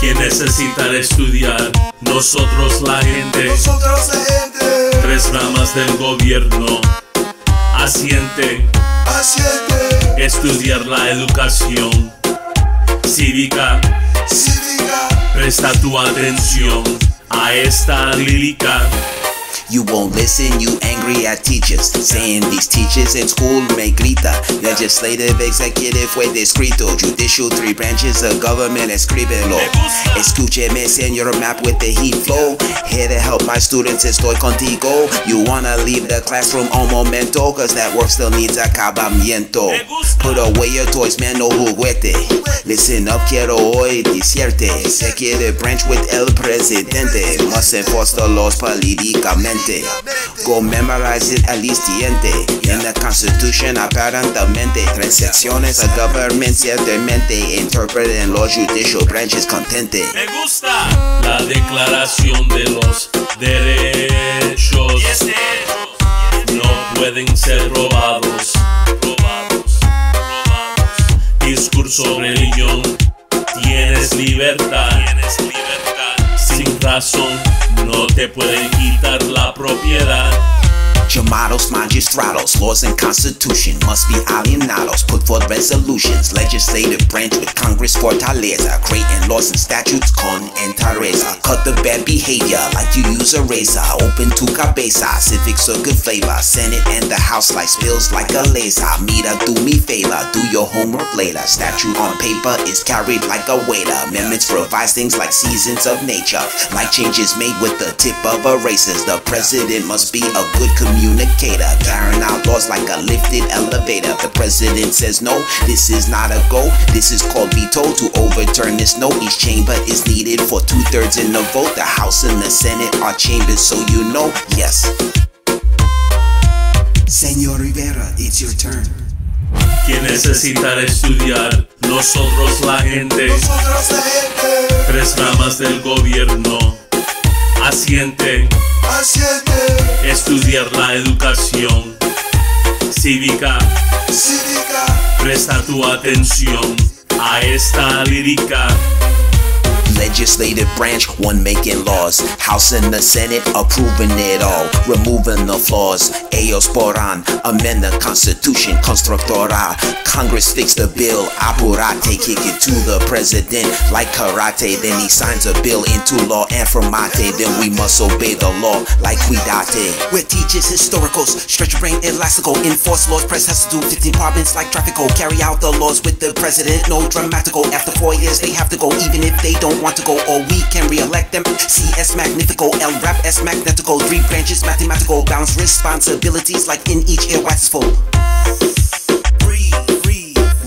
Que necesitan estudiar, nosotros la gente, Nosotros la gente. Tres ramas del gobierno, asiente, asiente, estudiar la educación cívica, cívica. presta tu atención a esta lírica. You won't listen, you angry at teachers. Saying these teachers in school me grita. Legislative, executive fue descrito. Judicial, three branches of government, escríbelo. Escúcheme, señor Mapp with the heat flow. Here to help my students, estoy contigo. You wanna leave the classroom on momento, cause that work still needs acabamiento. Put away your toys, man, no juguete. Listen up, quiero hoy decirte. Executive branch with el presidente. Must enforce the laws políticamente. Go memorize it al instante. In the constitution, aparentemente. Tres secciones of government ciertamente. Interpreten los judicial branches contente. Me gusta la declaración de los derechos. No pueden ser robados. Robados. Robados. Discurso, religión. Tienes libertad. Tienes libertad. Sin razón, no te pueden quitar la propiedad. Llamados magistrados, laws and constitution must be alienados. Put forth resolutions, legislative branch with Congress fortaleza. Creating laws and statutes con entereza. Cut the bad behavior like you use a razor. Open to cabeza, civics a good flavor. Senate and the House like spills like a laser. Mira, do me favor, do your homework later. Statute on paper is carried like a waiter. Amendments revise things like seasons of nature. Like changes made with the tip of erasers. The president must be a good communicator. Carrying out laws like a lifted elevator. The president says no, this is not a go. This is called veto to overturn this no. Each chamber is needed for two thirds in the vote. The House and the Senate are chambers, so you know, yes. Senor Rivera, it's your turn. Que necesitan estudiar, nosotros la gente. Nosotros la gente Tres ramas del gobierno. Asiente, asiente, estudiar la educación cívica. cívica. Presta tu atención a esta lírica. Legislative branch, one making laws. House and the Senate approving it all. Removing the flaws. Ellos podrán amend the Constitution constructora. Congress fix the bill. Apurate, kick it to the president like karate. Then he signs a bill into law and formate. Then we must obey the law like cuidate. We're teachers, historicals. Stretch your brain elastical. Enforce laws. Press has to do 15 departments like traffico. Carry out the laws with the president. No dramatical. After four years, they have to go even if they don't want to go. Or we can re-elect them. CS Magnifico. L Rap S Magnetical. Three branches mathematical. Balance responsibilities like in each ear wax is full.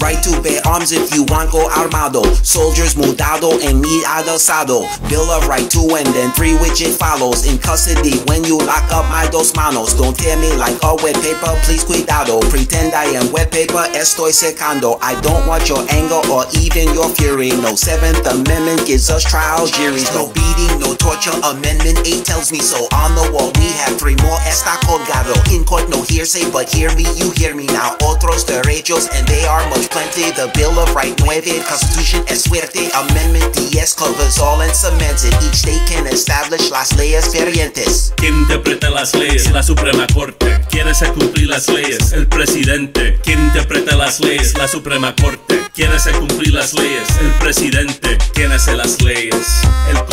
Right to bear arms if you want go armado. Soldiers mudado and mi adosado. Bill of right to and then three which it follows. In custody when you lock up my dos manos. Don't tear me like a wet paper, please cuidado. Pretend I am wet paper, estoy secando. I don't want your anger or even your fury. No Seventh Amendment gives us trials, juries. No beating, no torture. Amendment 8 tells me so. On the wall we have three more. Está colgado. In court no hearsay, but hear me, you hear me now. Otros derechos and they are much plenty. The Bill of Right 9, Constitution es suerte. Amendment 10 covers all and cements it. Each state can establish las leyes variantes. ¿Quién interpreta las leyes? La Suprema Corte. ¿Quién hace cumplir las leyes? El presidente. ¿Quién interpreta las leyes? La Suprema Corte. ¿Quién hace cumplir las leyes? El presidente. ¿Quién hace las leyes? El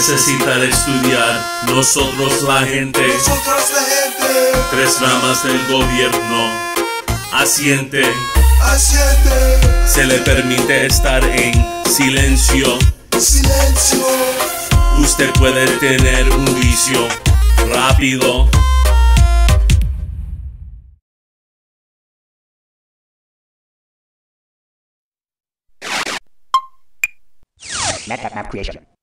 ¿Quién necesita estudiar? Nosotros la gente. Nosotros la gente Tres ramas del gobierno. Asiente. asiente, Se le permite estar en silencio. silencio. Usted puede tener un vicio rápido. Map creation.